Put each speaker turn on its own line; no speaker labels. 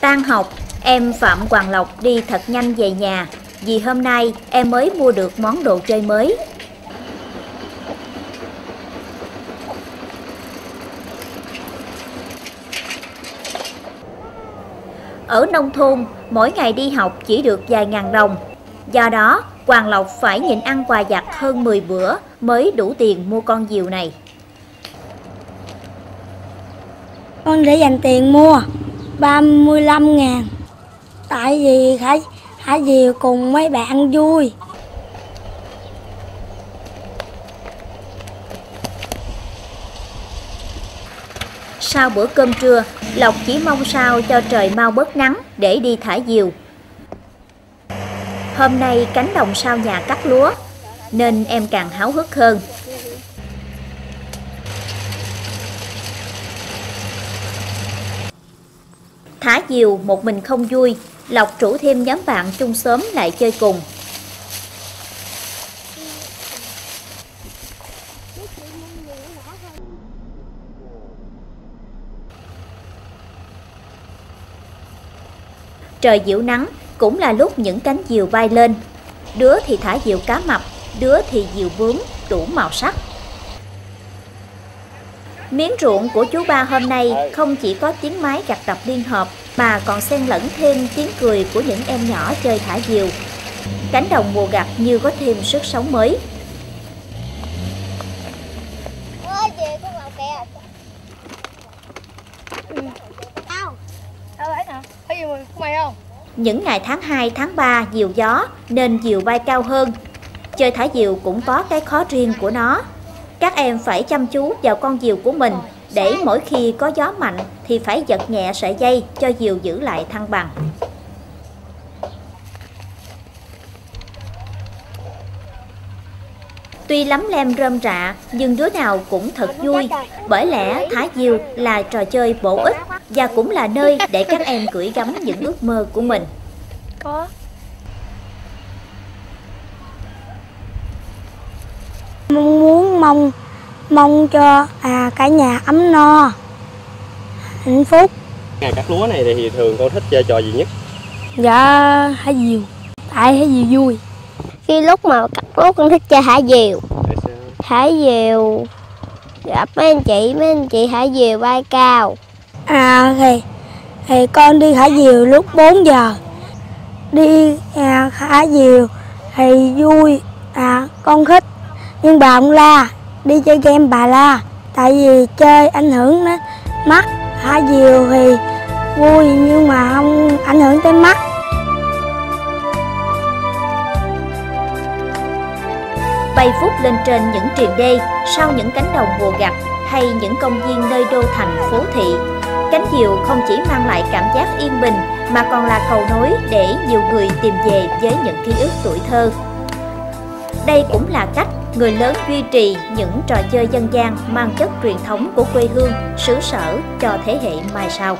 Tan học, em Phạm Hoàng Lộc đi thật nhanh về nhà vì hôm nay em mới mua được món đồ chơi mới. Ở nông thôn, mỗi ngày đi học chỉ được vài ngàn đồng. Do đó, Hoàng Lộc phải nhịn ăn quà giặt hơn 10 bữa mới đủ tiền mua con diều này.
Con để dành tiền mua 35 ngàn Tại vì Khả, Khả về cùng mấy bạn vui
Sau bữa cơm trưa, Lộc chỉ mong sao cho trời mau bớt nắng để đi thả diều. Hôm nay cánh đồng sau nhà cắt lúa, nên em càng háo hức hơn. Thả diều một mình không vui, Lộc rủ thêm nhóm bạn chung xóm lại chơi cùng. Trời dịu nắng cũng là lúc những cánh diều bay lên. Đứa thì thả diều cá mập, đứa thì diều bướm đủ màu sắc. Miếng ruộng của chú ba hôm nay không chỉ có tiếng máy gặt đập liên hợp mà còn xen lẫn thêm tiếng cười của những em nhỏ chơi thả diều. Cánh đồng mùa gặt như có thêm sức sống mới. Những ngày tháng 2, tháng 3 diều gió nên diều bay cao hơn. Chơi thả diều cũng có cái khó riêng của nó. Các em phải chăm chú vào con diều của mình, để mỗi khi có gió mạnh thì phải giật nhẹ sợi dây cho diều giữ lại thăng bằng. Tuy lắm lem rơm rạ, nhưng đứa nào cũng thật vui bởi lẽ thả diều là trò chơi bổ ích và cũng là nơi để các em gửi gắm những ước mơ của mình.
có
mong mong cho à, cả nhà ấm no. Hạnh phúc.
Ngày cắt lúa này thì thường con thích chơi trò gì nhất?
dạ hả diều. Tại hả diều vui?
Khi lúc mà cắt lúa con thích chơi thả diều.
Tại sao?
thả diều. Gặp mấy anh chị mấy anh chị thả diều bay cao.
À thì thì con đi thả diều lúc 4 giờ. Đi à, thả diều thì vui. À con thích nhưng bà không la đi chơi game bà la tại vì chơi ảnh hưởng đến mắt thả diều thì vui, nhưng mà không ảnh hưởng tới mắt
bay phút lên trên những triền đê, sau những cánh đồng mùa gặt hay những công viên nơi đô thành phố thị. Cánh diều không chỉ mang lại cảm giác yên bình, mà còn là cầu nối để nhiều người tìm về với những ký ức tuổi thơ. Đây cũng là cách người lớn duy trì những trò chơi dân gian mang chất truyền thống của quê hương, xứ sở cho thế hệ mai sau.